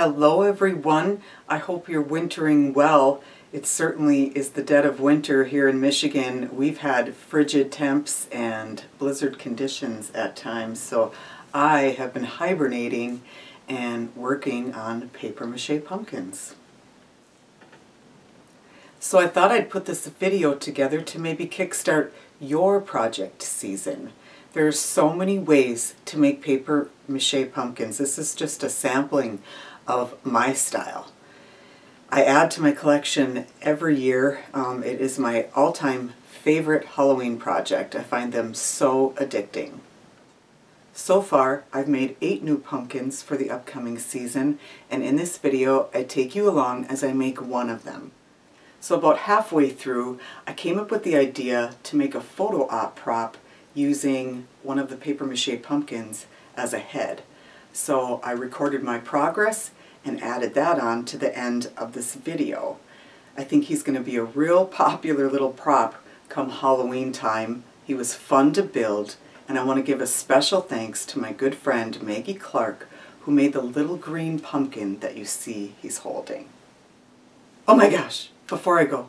Hello everyone. I hope you're wintering well. It certainly is the dead of winter here in Michigan. We've had frigid temps and blizzard conditions at times, so I have been hibernating and working on paper mache pumpkins. So I thought I'd put this video together to maybe kickstart your project season. There's so many ways to make paper mache pumpkins. This is just a sampling of my style. I add to my collection every year. Um, it is my all-time favorite Halloween project. I find them so addicting. So far, I've made eight new pumpkins for the upcoming season, and in this video, I take you along as I make one of them. So about halfway through, I came up with the idea to make a photo op prop using one of the paper mache pumpkins as a head. So I recorded my progress and added that on to the end of this video. I think he's going to be a real popular little prop come Halloween time. He was fun to build and I want to give a special thanks to my good friend Maggie Clark who made the little green pumpkin that you see he's holding. Oh my gosh, before I go,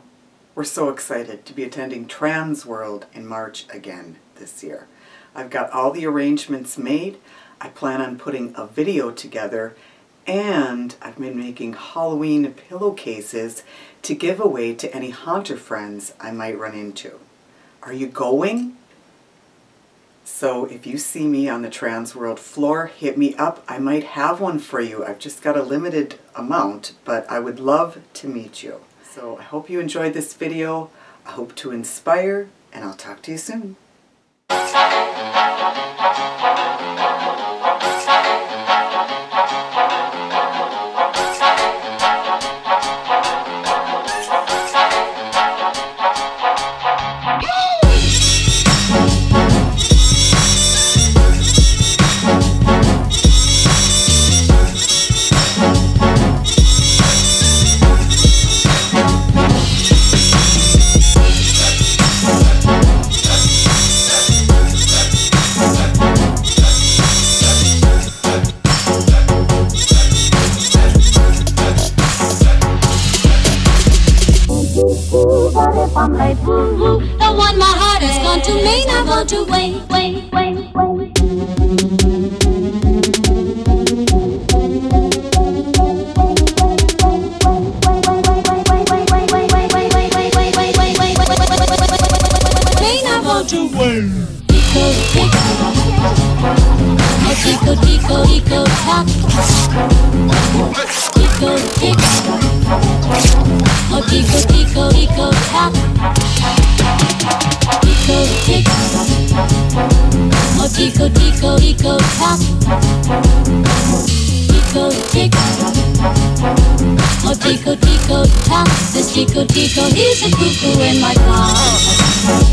we're so excited to be attending Trans World in March again this year. I've got all the arrangements made. I plan on putting a video together and I've been making Halloween pillowcases to give away to any haunter friends I might run into. Are you going? So if you see me on the Trans World floor, hit me up. I might have one for you. I've just got a limited amount, but I would love to meet you. So I hope you enjoyed this video. I hope to inspire, and I'll talk to you soon. Thank you. I'm like woo woo. The one my heart has gone to may not go to wait, wait, wait, wait. Tico, tico. Tico, tico, tico. This tico, tico, he's a cuckoo in my car.